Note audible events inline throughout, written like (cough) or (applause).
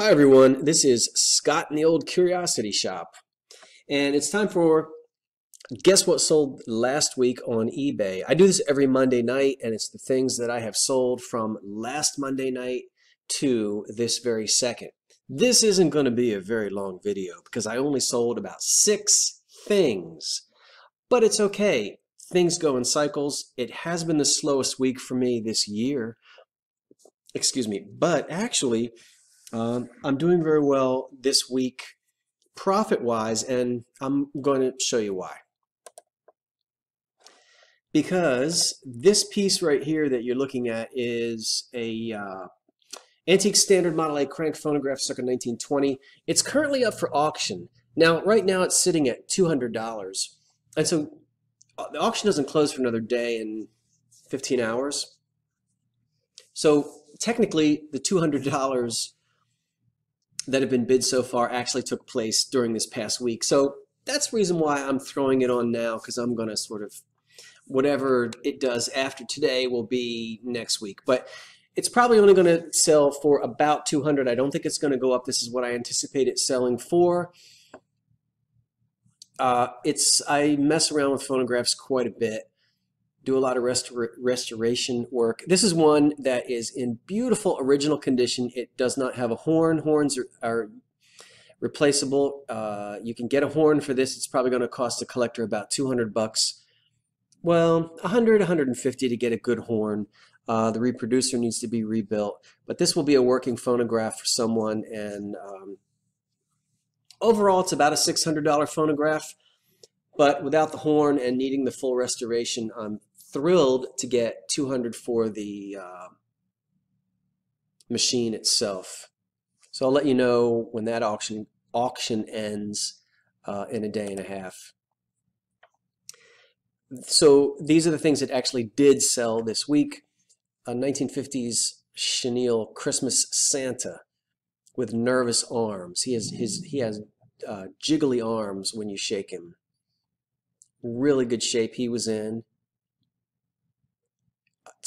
Hi everyone, this is Scott in the Old Curiosity Shop. And it's time for Guess What Sold Last Week on eBay. I do this every Monday night and it's the things that I have sold from last Monday night to this very second. This isn't going to be a very long video because I only sold about six things. But it's okay. Things go in cycles. It has been the slowest week for me this year. Excuse me. But actually, um, I'm doing very well this week profit-wise, and I'm going to show you why. Because this piece right here that you're looking at is a uh, antique standard Model A crank phonograph circa 1920. It's currently up for auction. Now, right now it's sitting at $200. And so uh, the auction doesn't close for another day and 15 hours. So technically, the $200 that have been bid so far actually took place during this past week. So that's the reason why I'm throwing it on now because I'm going to sort of whatever it does after today will be next week. But it's probably only going to sell for about 200. I don't think it's going to go up. This is what I anticipate it selling for. Uh, it's I mess around with phonographs quite a bit do a lot of restor restoration work. This is one that is in beautiful original condition. It does not have a horn. Horns are, are replaceable. Uh, you can get a horn for this. It's probably going to cost a collector about 200 bucks. Well, 100, 150 to get a good horn. Uh, the reproducer needs to be rebuilt, but this will be a working phonograph for someone. And um, overall, it's about a $600 phonograph. But without the horn and needing the full restoration, I'm thrilled to get 200 for the uh, machine itself. So I'll let you know when that auction auction ends uh, in a day and a half. So these are the things that actually did sell this week. A 1950s chenille Christmas Santa with nervous arms. He has his he has uh, jiggly arms when you shake him. Really good shape he was in.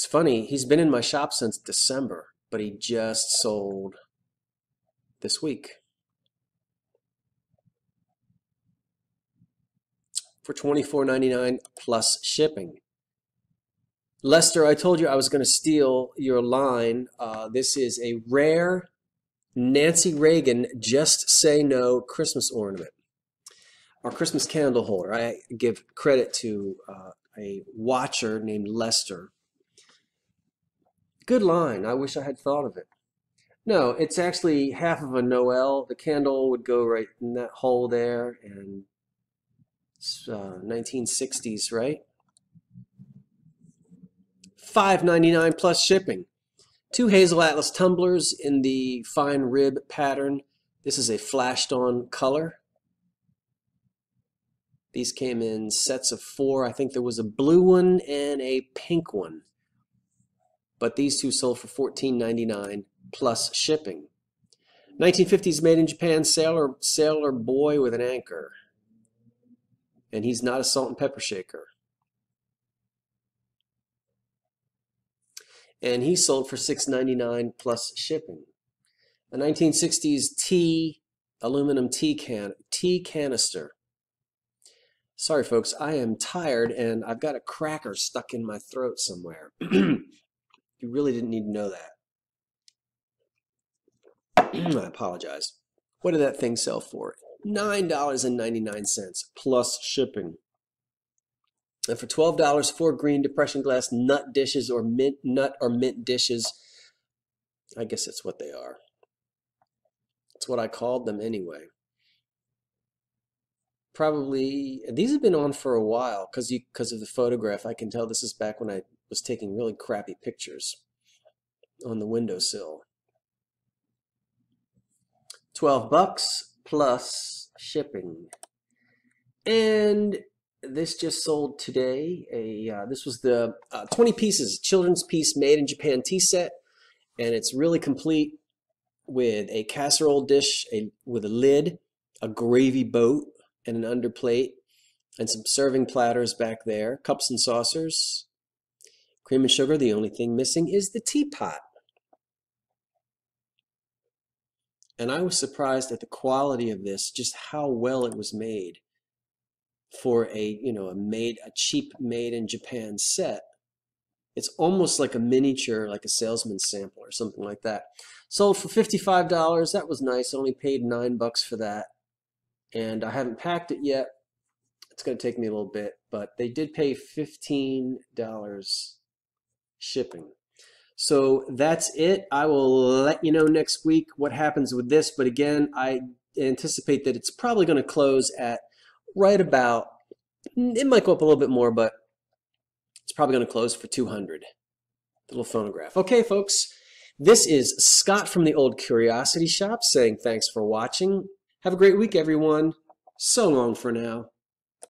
It's funny, he's been in my shop since December, but he just sold this week. For $24.99 plus shipping. Lester, I told you I was going to steal your line. Uh, this is a rare Nancy Reagan Just Say No Christmas ornament. Our Christmas candle holder. I give credit to uh, a watcher named Lester Good line. I wish I had thought of it. No, it's actually half of a Noel. The candle would go right in that hole there, and uh, 1960s, right? 5.99 plus shipping. Two Hazel Atlas tumblers in the fine rib pattern. This is a flashed on color. These came in sets of four. I think there was a blue one and a pink one but these two sold for $14.99 plus shipping. 1950s made in Japan sailor sailor boy with an anchor. And he's not a salt and pepper shaker. And he sold for $6.99 plus shipping. A 1960s tea aluminum tea can tea canister. Sorry folks, I am tired and I've got a cracker stuck in my throat somewhere. (clears throat) You really didn't need to know that. (clears throat) I apologize. What did that thing sell for? $9.99 plus shipping. And for $12, four green depression glass nut dishes or mint nut or mint dishes. I guess that's what they are. It's what I called them anyway. Probably these have been on for a while because you because of the photograph. I can tell this is back when I was taking really crappy pictures on the windowsill. 12 bucks plus shipping. And this just sold today. A uh, This was the uh, 20 pieces children's piece made in Japan tea set. And it's really complete with a casserole dish a, with a lid, a gravy boat, and an underplate, and some serving platters back there, cups and saucers, Cream and sugar, the only thing missing is the teapot. And I was surprised at the quality of this, just how well it was made for a, you know, a made a cheap made in Japan set. It's almost like a miniature, like a salesman sample or something like that. Sold for $55. That was nice. I only paid nine bucks for that. And I haven't packed it yet. It's going to take me a little bit, but they did pay $15 shipping. So that's it. I will let you know next week what happens with this. But again, I anticipate that it's probably going to close at right about, it might go up a little bit more, but it's probably going to close for 200. The little phonograph. Okay, folks. This is Scott from the Old Curiosity Shop saying thanks for watching. Have a great week, everyone. So long for now.